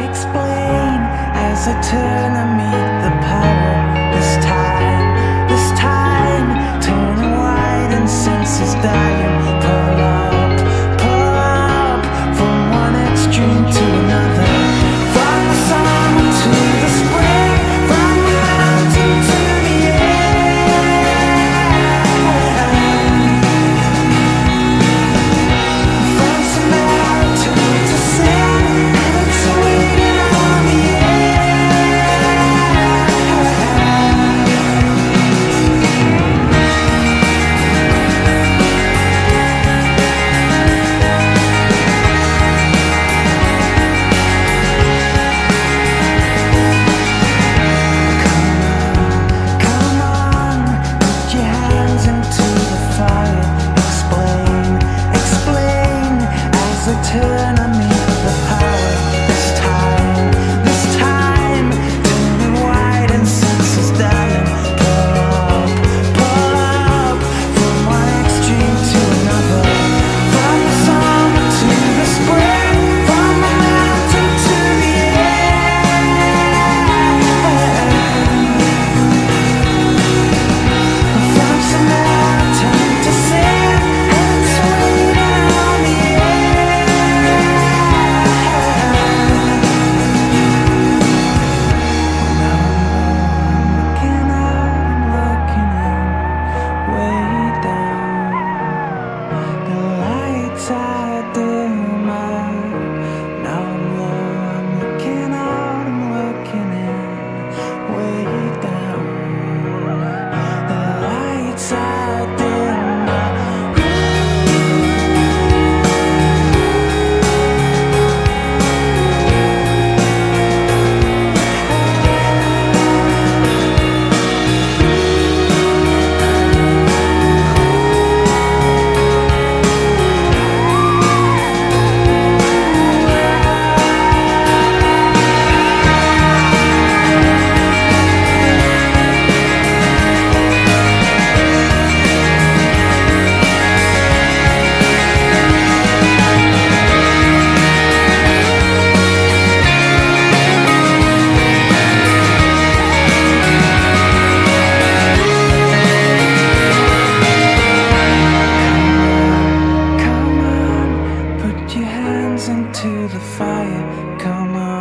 explain as I turn time into the fire. Come on.